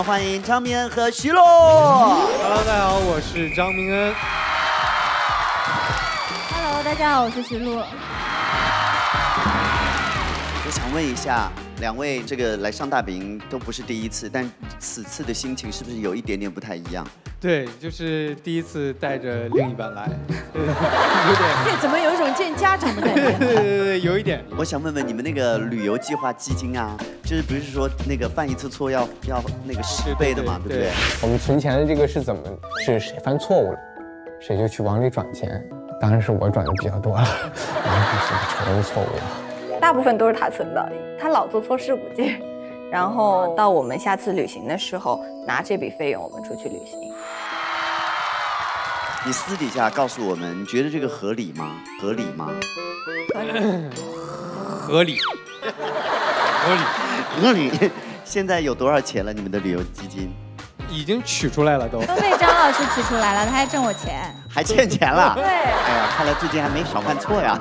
们欢迎张明恩和徐璐。Hello，大家好，我是张明恩。Hello，大家好，我是徐璐。我想问一下，两位这个来上大本营都不是第一次，但此次的心情是不是有一点点不太一样？对，就是第一次带着另一半来，对 有点，这怎么有一种见家对对对，有一点。我想问问你们那个旅游计划基金啊，就是不是说那个犯一次错要要那个十倍的嘛，对不对？我们存钱的这个是怎么？是谁犯错误了，谁就去往里转钱。当然是我转的比较多了，然后是承认错误了。大部分都是他存的，他老做错事不记，然后到我们下次旅行的时候拿这笔费用我们出去旅行。你私底下告诉我们，你觉得这个合理吗？合理吗？合理，合理，合理。现在有多少钱了？你们的旅游基金已经取出来了都。都被张老师取出来了，他还挣我钱。还欠钱了？对。哎呀，看来最近还没少犯错呀。